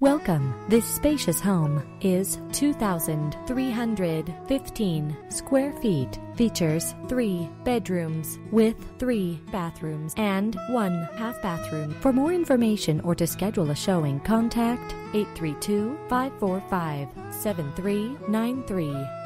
Welcome. This spacious home is 2,315 square feet. Features three bedrooms with three bathrooms and one half bathroom. For more information or to schedule a showing, contact 832 545 7393.